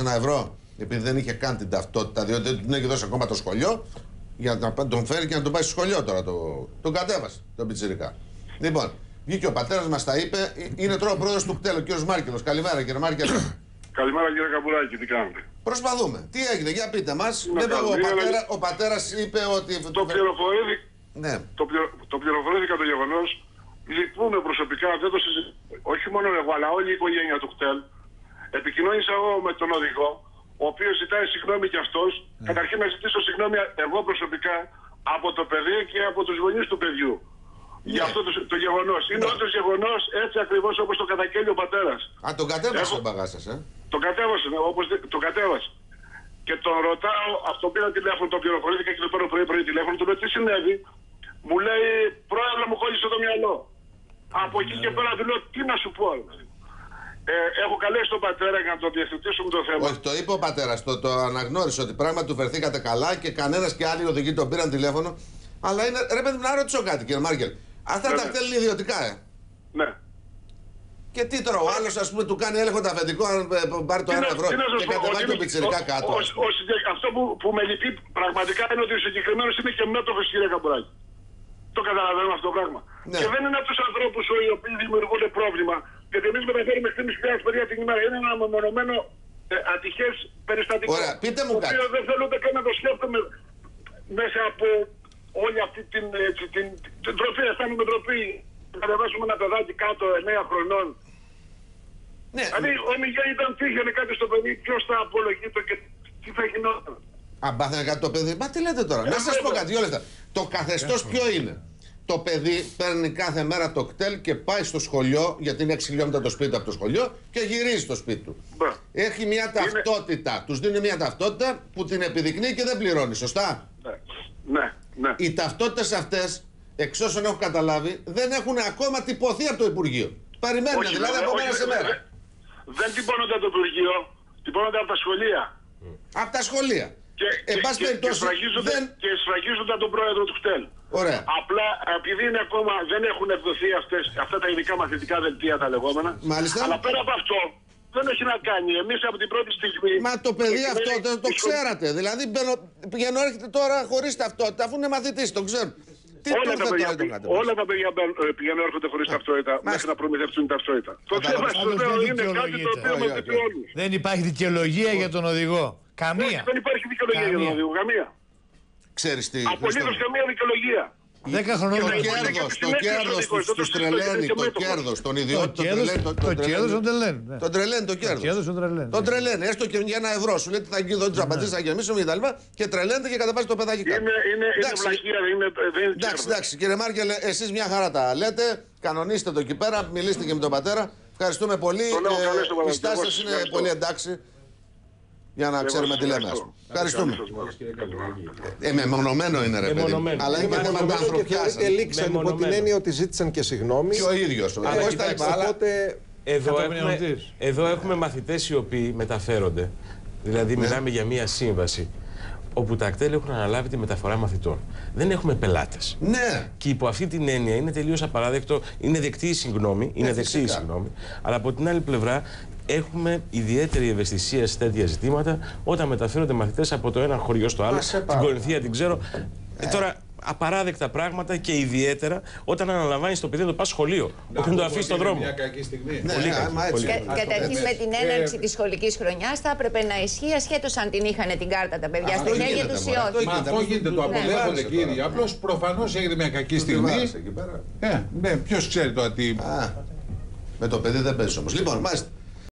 ένα ευρώ επειδή δεν είχε καν την ταυτότητα, διότι δεν του έχει δώσει ακόμα το σχολείο, για να τον φέρει και να τον πάει στο σχολείο τώρα. Το, τον κατέβασε τον πιτσιρικά. Λοιπόν, βγήκε ο πατέρας μας, τα είπε, ε, είναι τώρα ο πρόεδρος του κτέλου, ο κύριος Μάρκελος. Καλημέρα, κύριε Μάρκελο. Καλημέρα κύριε Καμπουράκη, τι κάνετε; Προσπαθούμε. Τι έγινε, για πείτε μας. Να Βέβαια, ο, κάνουμε, πατέρα, είναι- ο πατέρας είπε ότι. Το, πληροφορήθη, Ναι. το, πληρο, το πληροφορήθηκα το γεγονός. Λυπούμε προσωπικά, δεν το συζη... όχι μόνο εγώ, αλλά όλη η οικογένεια του κτέλ. Επικοινώνησα εγώ με τον οδηγό, ο οποίος ζητάει συγγνώμη κι αυτός. Καταρχήν να ζητήσω συγγνώμη εγώ προσωπικά από το παιδί και από τους γονείς του παιδιού. Για αυτό το, το γεγονός. Είναι όντως γεγονός έτσι ακριβώς όπως το καταγγέλει ο πατέρας. Α, τον κατέβασες Έχω- ο μπαγάσα, ε; Το κατέβασες, ναι, όπως δε- το κατέβασες. Και τον ρωτάω, αυτό πήρα τηλέφωνο, το πληροφορήθηκα και το παίρνω πρωί πρωί τηλέφωνο, του λέω τι συνέβη; Μου λέει, πρόεδρε μου κόλλησε το μυαλό. Από εκεί και πέρα του λέω, τι να σου πω. Ρε. Ε, έχω καλέσει τον πατέρα για να το διευθυντήσουμε το θέμα. Όχι, το είπε ο πατέρας, το, το αναγνώρισε ότι πράγματι του φερθήκατε καλά και κανένας και άλλοι οδηγοί τον πήραν τηλέφωνο. Αλλά είναι. Ρε παιδί μου, να ρωτήσω κάτι, κύριε Μάρκελ. Αυτά Ναι, τα ναι. κτέλ είναι ιδιωτικά, ε. Ναι. Και τι τώρα, ο άλλος ας πούμε του κάνει έλεγχο το αφεντικό, αν ε, πάρει το Τι ένα να- ευρώ τι να σας και πω, κατεβάζει ότι τον είναι- πιτσιρικά ο- κάτω. ο- ας πούμε. ο συγκεκ- Αυτό που, που με λυπεί πραγματικά είναι ότι ο συγκεκριμένος είναι και μέτοχος, κύριε Καμπουράκη. Το καταλαβαίνουμε αυτό το πράγμα. Ναι. Και δεν είναι από τους ανθρώπους οι οποίοι δημιουργούν πρόβλημα. Γιατί εμείς μεταφέρουμε ευθύνη χιλιάδε παιδιά την ημέρα. Είναι ένα μεμονωμένο ε, ατυχές περιστατικό. Ωραία, πείτε μου το κάτι. οποίο δεν θέλω ούτε καν να το σκέφτομαι μέσα από όλη αυτή την, έτσι, την, την τροπή. Αισθάνομαι ντροπή. Να κατεβάσουμε ένα παιδάκι κάτω 9 χρονών Ναι, Δηλαδή, ο Μιγέλ ήταν τύχαινε κάτι στο παιδί, ποιος θα απολογεί το και τι θα γινόταν. αν πάθαινε κάτι το παιδί. Μα τι λέτε τώρα, να σας πω βέβαια. κάτι, δύο λεπτά. Το καθεστώς ποιο είναι; Το παιδί παίρνει κάθε μέρα το κτέλ και πάει στο σχολείο, γιατί είναι 6 χιλιόμετρα το σπίτι του από το σχολείο, και γυρίζει στο σπίτι του. Μπα. Έχει μια ταυτότητα. Τους δίνει μια ταυτότητα που την επιδεικνύει και δεν πληρώνει, σωστά; Ναι, ναι, ναι. Οι ταυτότητες αυτές, εξ όσων έχω καταλάβει, δεν έχουν ακόμα τυπωθεί από το Υπουργείο. Περιμένουν Όχι, δηλαδή βέβαια, από όχι, μέρα σε δεν- μέρα. δεν- Δεν τυπώνονται από το Υπουργείο, τυπώνονται από τα σχολεία. Από τα σχολεία. Και, Εν και, πάση και, και, περιπτώσει, σφραγίζονται, δεν. και σφραγίζονται από τον πρόεδρο του ΧΤΕΛ. Ωραία. Απλά επειδή είναι ακόμα, δεν έχουν εκδοθεί αυτές, αυτά τα ειδικά μαθητικά δελτία τα λεγόμενα. Μάλιστα. Αλλά πέρα από αυτό, δεν έχει να κάνει. Εμείς από την πρώτη στιγμή. Μα το παιδί και αυτό σημαίνει- δεν το ξέρατε. Δηλαδή μπαίνω, πηγαίνω έρχεται τώρα χωρίς ταυτότητα, αφού είναι μαθητής, το ξέρουν. Τι Όλα τον τα, θα παιδιά, τώρα τον πη- κατεβάσει. όλα τα παιδιά μπαίνουν- ε, πηγαίνουν έρχονται χωρίς ταυτότητα μέχρι να προμηθευτούν την ταυτότητα. Το θέμα Κατάλαβα. στο Άλλος λέω δεν είναι κάτι το δικαιολογείται. οποίο Όχι, με όχι, δει όχι. όλους. Δεν υπάρχει δικαιολογία για τον οδηγό. Καμία. Δεν υπάρχει δικαιολογία για τον Καμία. οδηγό. Καμία. Ξέρεις τι, Απολύτως Χριστό μου. καμία δικαιολογία. Δέκα χρονών Το Και δεν να υπάρχει. κέρδος, και το στη μέση κέρδος ο οδηγός, δεν το τους συζητώ, τρελαίνει, γιατί το είναι και κέρδος των Το ιδιών, τον κέρδος- τρελαίνει. το κέρδος τον τρελαίνει, ναι. Τον τρελαίνει το κέρδος. κέρδος τον τρελαίνει, Τον ναι. τρελαίνει, έστω και για ένα ευρώ. Σου λέει τι θα γίνει εδώ, τι θα πατήσει, θα γεμίσουμε κτλ. Και τρελαίνεται και κατεβάζει το παιδάκι κάτω. Είναι, είναι, είναι Εντάξει. βλακεία, δεν είναι, δεν είναι Εντάξει, κέρδος. εντάξει, κύριε Μάρκελ, εσείς μια χαρά τα λέτε. Κανονίστε το εκεί πέρα, μιλήστε και με τον πατέρα. Ευχαριστούμε πολύ. Τον έχω καλέσει τον η πατέρα. στάση Εγώ σας σας είναι ευχαριστώ. πολύ εντάξει. Για να Εγώ ξέρουμε σας τι λέμε, ας ευχαριστώ. πούμε. Ευχαριστούμε. Καλή σας μέρα. Ε, μεμονωμένο είναι, ρε παιδί. μου. Μεμονωμένο. Αλλά είναι και Είναι θέματα μεμονωμένο ανθρωπιά. και θεωρείται λήξαν υπό την Μεμονωμένο. έννοια ότι ζήτησαν και συγγνώμη. Και ο ίδιος. Αλλά Εγώ στα κοιτάξτε, άλλα. Οπότε Εδώ Κατόπιν έχουμε, ερωτής. εδώ έχουμε μαθητές οι οποίοι μεταφέρονται. Δηλαδή μιλάμε για μία σύμβαση όπου τα κτέλ έχουν αναλάβει τη μεταφορά μαθητών. Δεν έχουμε πελάτες. Ναι. Και υπό αυτή την έννοια είναι τελείως απαράδεκτο, είναι δεκτή η συγγνώμη, είναι δεκτή η φυσικά. συγγνώμη, αλλά από την άλλη πλευρά έχουμε ιδιαίτερη ευαισθησία σε τέτοια ζητήματα όταν μεταφέρονται μαθητές από το ένα χωριό στο άλλο, σε την παρακαλώ. Κορινθία την ξέρω. Ε, τώρα, απαράδεκτα πράγματα και ιδιαίτερα όταν αναλαμβάνεις το παιδί να το πας σχολείο, όχι να το αφήσει στον δρόμο. Μια κακή στιγμή. Ναι, Πολύ ναι, κακή, μα έτσι. πολύ είναι. Κα- Καταρχήν με την έναρξη της σχολικής χρονιάς θα έπρεπε να ισχύει ασχέτως αν την είχαν την κάρτα τα παιδιά Αυτό στα χέρια γίνεται, τους ή μωρέ, αυτό όχι. Μα γίνεται. αυτό γίνεται, το Ναι. αποδέχονται Βάζε κύριοι. τώρα. Απλώς προφανώς έγινε μια κακή Τι στιγμή. βάζεις εκεί πέρα. Ε, ναι, ποιος ξέρει τώρα τι. Α, με το παιδί δεν παίζεις όμως. Λοιπόν, μάλιστα.